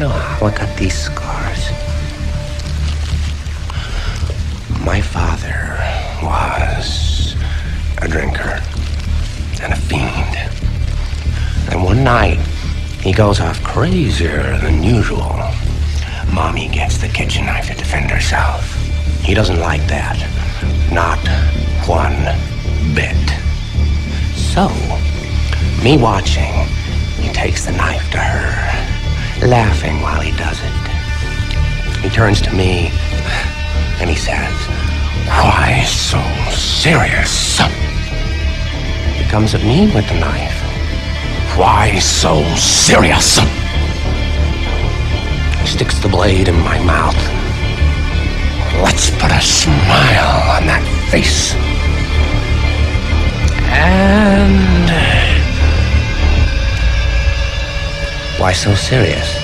know how I got these scars. My father was a drinker and a fiend. And one night, he goes off crazier than usual. Mommy gets the kitchen knife to defend herself. He doesn't like that. Not one bit. So, me watching, he takes the knife to her, laughing He turns to me and he says, Why so serious? He comes at me with the knife. Why so serious? He sticks the blade in my mouth. Let's put a smile on that face. And. Why so serious?